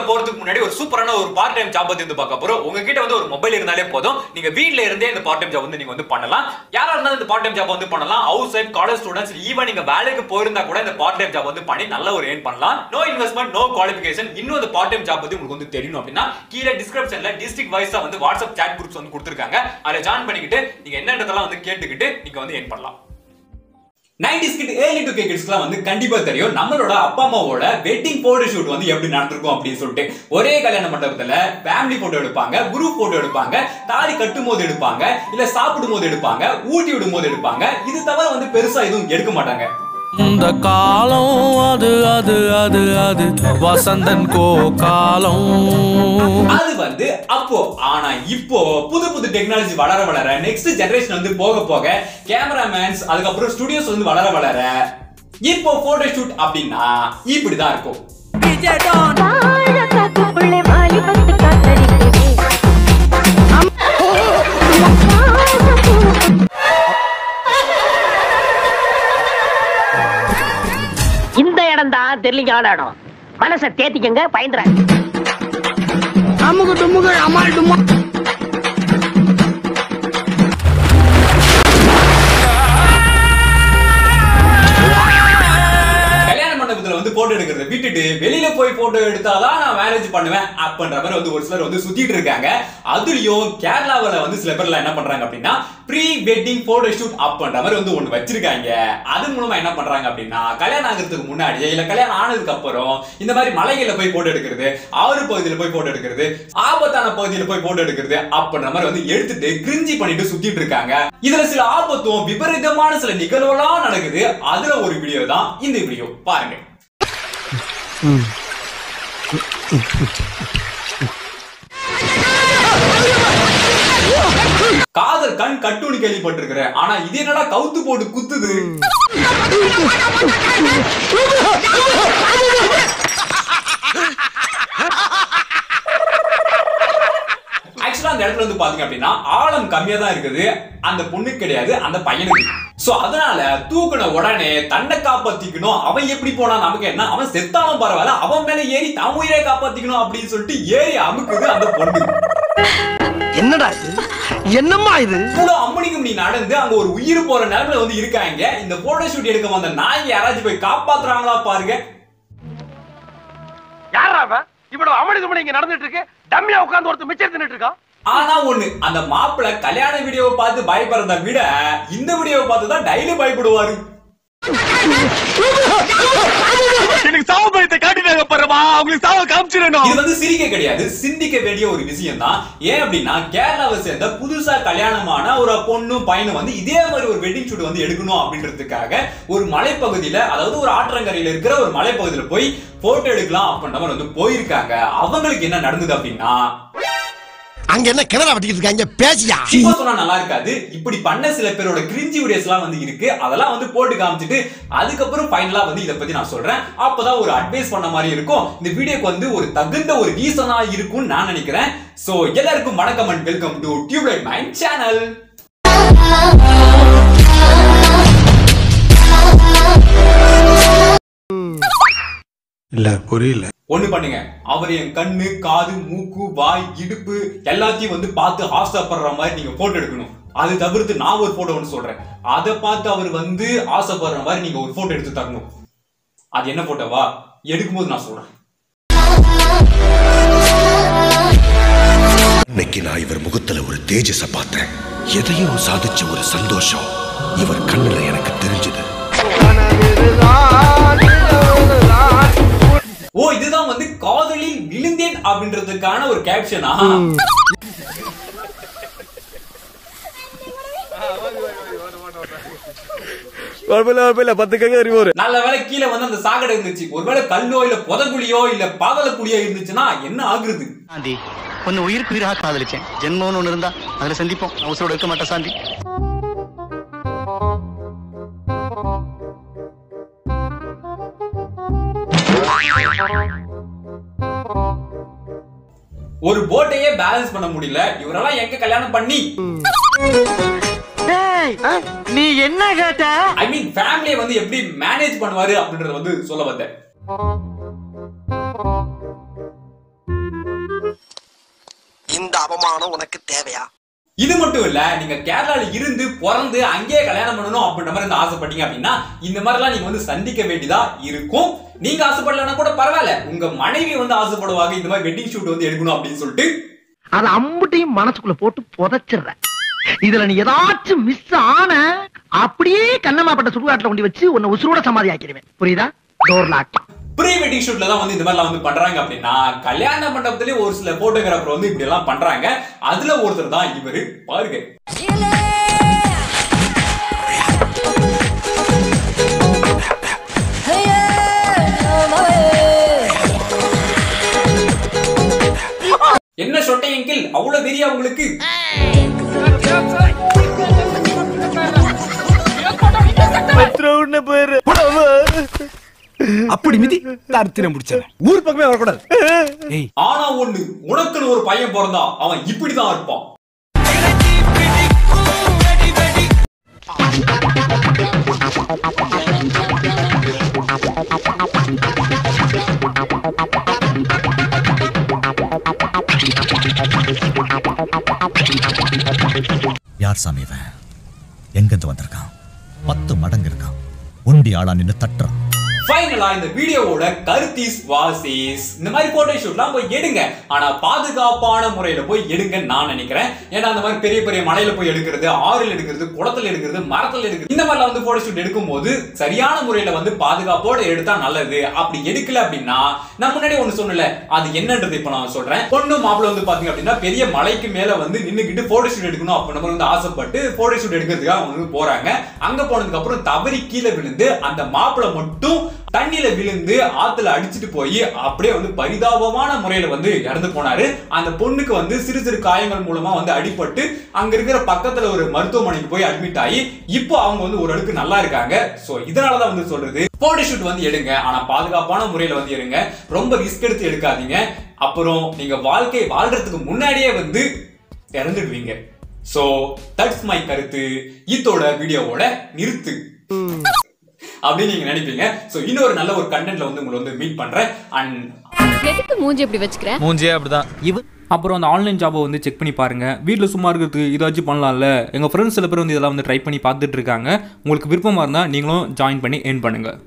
வீடியோக்குள்ள போறதுக்கு முன்னாடி ஒரு சூப்பரான ஒரு பார்ட் டைம் ஜாப் பத்தி வந்து பார்க்க போறோம். உங்ககிட்ட வந்து ஒரு மொபைல் இருந்தாலே போதும். நீங்க வீட்ல இருந்தே இந்த பார்ட் டைம் ஜாப் வந்து நீங்க வந்து பண்ணலாம். யாரா இருந்தாலும் இந்த பார்ட் டைம் ஜாப் வந்து பண்ணலாம். Housewife college students even நீங்க வேலைக்கு போயிருந்தா கூட இந்த பார்ட் டைம் ஜாப் வந்து பண்ணி நல்ல ஒரு ஏர்ன் பண்ணலாம். நோ இன்வெஸ்ட்மெண்ட் நோ குவாலிபிகேஷன் இன்னும் இந்த பார்ட் டைம் ஜாப் பத்தி உங்களுக்கு வந்து தெரியணும் அப்படின்னா கீழே டிஸ்கிரிப்ஷன்ல டிஸ்ட்ரிக்ட் வைஸா வந்து வாட்ஸ்அப் சாட் குரூப்ஸ் வந்து கொடுத்துருக்காங்க. அதை ஜாயின் பண்ணிக்கிட்டு நீங்க என்னன்றதெல்லாம் வந்து கேட்டுக்கிட்டு நீங்க வந்து ஏர்ன் பண்ணலாம். நைன்டிஸ் கிட் ஏர்லி டு கிட்ஸ்க்குலாம் வந்து கண்டிப்பாக தெரியும். நம்மளோட அப்பா அம்மாவோட வெட்டிங் போட்டோ ஷூட் வந்து எப்படி நடந்திருக்கும் அப்படின்னு சொல்லிட்டு ஒரே கல்யாண மண்டபத்தில் ஃபேமிலி போட்டோ எடுப்பாங்க குரூப் போட்டோ எடுப்பாங்க தாலி கட்டும் போது எடுப்பாங்க இல்லை சாப்பிடும் போது எடுப்பாங்க ஊட்டி விடும் போது எடுப்பாங்க. இது தவிர வந்து பெருசாக எதுவும் எடுக்க மாட்டாங்க. இந்த காலம் அது அது அது அது. வசந்தன் கோ காலம் அது வந்து அப்போ ஆனா இப்போ புது புது டெக்னாலஜி வளர வளர நெக்ஸ்ட் ஜெனரேஷன் வந்து போக போக கேமராமேன்ஸ் அதுக்கப்புறம் ஸ்டுடியோஸ் வந்து வளர வளர இப்போ போட்டோ ஷூட் அப்படின்னா இப்படிதான் இருக்கும். இடம் தான் தெரியலிங்கான இடம் மனசை தேத்திக்கங்க பயந்துறேன் அமுகு டுமுகு அமால் டும்மா போட்டோ எடுக்கிறத. விட்டுட்டு வெளியில போய் போட்டோ எடுத்தாதான் நான் மேரேஜ் பண்ணுவேன் அப்படின்ற மாதிரி வந்து ஒரு சிலர் வந்து சுத்திட்டு இருக்காங்க. அதுலயும் கேரளாவில் வந்து சில பேர்லாம் என்ன பண்றாங்க அப்படின்னா ப்ரீ வெட்டிங் போட்டோ ஷூட் அப்படின்ற மாதிரி வந்து ஒன்று வச்சிருக்காங்க. அது மூலமா என்ன பண்றாங்க அப்படின்னா கல்யாணம் ஆகிறதுக்கு முன்னாடி இல்ல கல்யாணம் ஆனதுக்கு அப்புறம் இந்த மாதிரி மலைகளில் போய் போட்டோ எடுக்கிறது ஆறு பகுதியில் போய் போட்டோ எடுக்கிறது ஆபத்தான பகுதியில போய் போட்டோ எடுக்கிறது அப்படின்ற மாதிரி வந்து எடுத்துட்டு கிரிஞ்சி பண்ணிட்டு சுத்திட்டு இருக்காங்க. இதுல சில ஆபத்தும் விபரீதமான சில நிகழ்வுலாம் நடக்குது. அதுல ஒரு வீடியோ தான் இந்த வீடியோ பாருங்க. காதல் கண் கட்டுன்னு கேள்விப்பட்டிருக்கிறேன். ஆனா இது என்னடா கவுத்து போட்டு குத்துது? ஆக்சுவலா அந்த இடத்துல வந்து பாத்தீங்க அப்படின்னா ஆழம் கம்மியா தான் இருக்குது. அந்த பொண்ணுக்கு கிடையாது அந்த பையனுக்கு. சோ அதனால தூக்குன உடனே தன்னை காப்பாத்திக்கணும். அவன் எப்படி போனா நமக்கு என்ன? அவன் செத்தாலும் பரவாயில்ல. அவன் மேல ஏறி தன் உயிரை காப்பாத்திக்கணும் அப்படின்னு சொல்லிட்டு ஏறி அமுக்குது அந்த பொண்ணு. என்னடா இது? என்னம்மா இது? இவ்வளவு அம்மனிக்கும் நீ நடந்து அங்க ஒரு உயிர் போற நிலைமையில வந்து இருக்காங்க. இந்த போட்டோ ஷூட் எடுக்க வந்த நாய் யாராச்சும் போய் காப்பாத்துறாங்களா பாருங்க. யாரா அவன் இவ்வளவு துமணி இங்க நடந்துட்டு இருக்கு டம்மியா உட்கார்ந்து ஒருத்தர் தின்னுட்டு இருக்கான் ஆனா ஒண்ணு அந்த மாப்பிள கல்யாண வீடியோவை பார்த்து பயப்படுறத விட இந்த வீடியோவை பார்த்து தான் டெய்லி பயப்படுவாரு. எனக்கு சாவு பயத்தை காட்டினாங்க பாருமா. அவங்களுக்கு சாவ காமிச்சிடணும். இது வந்து சிரிக்க கிடையாது சிந்திக்க வேண்டிய ஒரு விஷயம் தான் ஏன் அப்படின்னா கேரளாவை சேர்ந்த புதுசா கல்யாணமான ஒரு பொண்ணும் பையனும் வந்து இதே மாதிரி ஒரு வெட்டிங் ஷூட் வந்து எடுக்கணும் அப்படின்றதுக்காக ஒரு மலைப்பகுதியில அதாவது ஒரு ஆற்றங்கரையில இருக்கிற ஒரு மலைப்பகுதியில போய் போட்டோ எடுக்கலாம் அப்படின்ற மாதிரி வந்து போயிருக்காங்க. அவங்களுக்கு என்ன நடந்தது அப்படின்னா அங்க என்ன கிணறா வெட்டிக்கிட்டு இருக்காங்க? பேசியா? சும்மா சொன்னா நல்லா இருக்காது. இப்படி பண்ண சில பேரோட கிரிஞ்சி வீடியோஸ் எல்லாம் வந்து இருக்கு. அதெல்லாம் வந்து போட்டு காமிச்சிட்டு அதுக்கப்புறம் ஃபைனலா வந்து இதை பத்தி நான் சொல்றேன். அப்பதான் ஒரு அட்வைஸ் பண்ண மாதிரி இருக்கும். இந்த வீடியோக்கு வந்து ஒரு தகுந்த ஒரு ரீசனா இருக்கும்னு நான் நினைக்கிறேன். சோ எல்லாருக்கும் வணக்கம் and welcome to Tubelight Mind channel இல்ல புரியல. ஒண்ணு பண்ணுங்க. அவர் என் கண்ணு காது மூக்கு வாய் இடுப்பு எல்லாத்தையும் வந்து பார்த்து ஆசைப்படுற மாதிரி நீங்க போட்டோ எடுக்கணும். அது தவிர்த்து நான் ஒரு போட்டோ ஒன்று சொல்றேன். அதை பார்த்து அவர் வந்து ஆசைப்படுற மாதிரி நீங்க ஒரு போட்டோ எடுத்து தரணும். அது என்ன போட்டோவா எடுக்கும்போது நான் சொல்றேன். இன்னைக்கு நான் இவர் முகத்துல ஒரு தேஜஸ பார்த்தேன். எதையும் சாதிச்ச ஒரு சந்தோஷம். இவர் கண்ணுல எனக்கு தெரிஞ்சது. இதுதான் வந்து காதலில் விழுந்தேன் அப்படின்றதுக்கான ஒரு கேப்ஷனா நல்ல வேளை கீழே வந்து அந்த சாக்கடை இருந்துச்சு. ஒருவேளை கல்லோ இல்ல புதகுழியோ இல்ல பாதல குழியோ இருந்துச்சுன்னா என்ன ஆகுறது? சாந்தி உயிருக்கு உயிராக காதலிச்சேன். ஜென்மம்னு ஒண்ணு இருந்தா அதுல சந்திப்போம். நான் உசுரோட இருக்க மாட்டேன் சாந்தி. ஒரு போட்டையே பேலன்ஸ் பண்ண முடியல. இவரெல்லாம் எங்க கல்யாணம் பண்ணி? நீ என்ன கேட்ட? ஐ மீன் ஃபேமிலியை வந்து எப்படி மேனேஜ் பண்ணுவாரு அப்படின்றத வந்து சொல்ல வந்தேன். மானம் உனக்கு தேவையா? இது மட்டும் இல்ல நீங்க கேரளால இருந்து பிறந்து அங்கேயே கல்யாணம் பண்ணணும் அப்படின்ற மாதிரி ஆசைப்பட்டீங்க அப்படின்னா இந்த மாதிரிலாம் நீங்க வந்து சந்திக்க வேண்டியதா இருக்கும். நீங்க ஆசைப்படலன்னா கூட பரவாயில்ல. உங்க மனைவி வந்து ஆசைப்படுவாங்க இந்த மாதிரி வெட்டிங் ஷூட் வந்து எடுக்கணும் அப்படின்னு சொல்லிட்டு. அது அம்புட்டையும் மனசுக்குள்ள போட்டு புதைச்சிடுற இதுல நீ ஏதாச்சும் மிஸ் ஆன அப்படியே கண்ணமாப்பட்ட சுடுகாட்டுல கொண்டு வச்சு உன்னை உசுரோட சமாதி ஆக்கிடுவேன் புரியுதா டோர் லாக் ப்ரீ வெட்டிங் ஷூட்ல தான் வந்து இந்த மாதிரிலாம் வந்து பண்றாங்க அப்படின்னா கல்யாண மண்டபத்திலே ஒரு சில போட்டோகிராஃபர் வந்து இப்படி எல்லாம் பண்றாங்க. அதுல ஒருத்தர் தான் இவரு. பாருங்க. என்ன சொட்டை எங்கில் அவ்வளவு வெறியா உங்களுக்கு அப்படி மிதி தருத்திரம் முடிச்சவன். ஊர் பக்கமே வரக்கூடாது. ஆனா ஒண்ணு உனக்குன்னு ஒரு பையன் பிறந்தா அவன் இப்படிதான் இருப்பான். யார் சாமி இவன்? எங்கிருந்து வந்திருக்கான்? பத்து மடங்கு இருக்கான். உண்டி ஆளா நின்னு தட்டுறான். ஃபைனலா இந்த வீடியோவோட கருத்தீஸ் வாசிஸ். இந்த மாதிரி போட்டோ ஷூட்லாம் போய் எடுங்க. ஆனா பாதுகாப்பான முறையில போய் எடுங்க நான் நினைக்கிறேன். ஏன்னா அந்த மாதிரி பெரிய பெரிய மலையில போய் எடுக்கிறது ஆறில் எடுக்கிறது குளத்துல எடுக்கிறது மரத்துல எடுக்கிறது இந்த மாதிரிலாம் வந்து போட்டோ ஷூட் எடுக்கும்போது சரியான முறையில வந்து பாதுகாப்போட எடுத்தா நல்லது. அப்படி எடுக்கல அப்படின்னா நான் முன்னாடி ஒண்ணு சொன்னல அது என்னன்றது இப்ப நான் சொல்றேன். பொண்ணு மாப்பிள்ள வந்து பாத்தீங்க அப்படின்னா பெரிய மலைக்கு மேல வந்து நின்னுக்கிட்டு போட்டோ ஷூட் எடுக்கணும் அப்ப நம்ம வந்து ஆசைப்பட்டு போட்டோ ஷூட் எடுக்கிறதுக்காக அவங்க போறாங்க. அங்க போனதுக்கு அப்புறம் தவறி கீழே விழுந்து அந்த மாப்பிள்ள மட்டும் தண்ணியில விழுந்து ஆத்துல அடிச்சுட்டு போய் அப்படியே வந்து பரிதாபமான முறையில வந்து இறந்து போனாரு. அந்த பொண்ணுக்கு வந்து சிறு சிறு காயங்கள் மூலமா வந்து அடிபட்டு அங்க இருக்கிற பக்கத்துல ஒரு மருத்துவமனைக்கு போய் அட்மிட் ஆகி இப்போ அவங்க வந்து ஓரளவுக்கு நல்லா இருக்காங்க. சோ இதனாலதான் வந்து சொல்றது. போட்டோ ஷூட் வந்து எடுங்க. ஆனா பாதுகாப்பான முறையில வந்து எடுங்க. ரொம்ப ரிஸ்க் எடுத்து எடுக்காதீங்க. அப்புறம் நீங்க வாழ்க்கை வாழ்றதுக்கு முன்னாடியே வந்து இறந்துடுவீங்க. சோ தட்ஸ் மை கருத்து. இத்தோட வீடியோவோட நிறுத்து. அப்படின்னு நீங்க நினைப்பீங்க. சோ இன்னொரு நல்ல ஒரு கண்டென்ட்ல வந்து உங்களை வந்து மீட் பண்றேன். அண்ட் எதுக்கு மூஞ்சி இப்படி வச்சுக்கிற? மூஞ்சியே அப்படிதான். இவ அப்புறம் அந்த ஆன்லைன் ஜாபை வந்து செக் பண்ணி பாருங்க. வீட்டில் சும்மா இருக்கிறதுக்கு இதாச்சும் பண்ணலாம்ல. எங்கள் ஃப்ரெண்ட்ஸ் சில பேர் வந்து இதெல்லாம் வந்து ட்ரை பண்ணி பார்த்துட்டு இருக்காங்க. உங்களுக்கு விருப்பமாக இருந்தால் நீங்களும் ஜாயின் பண்ணி என் பண்ணுங்க.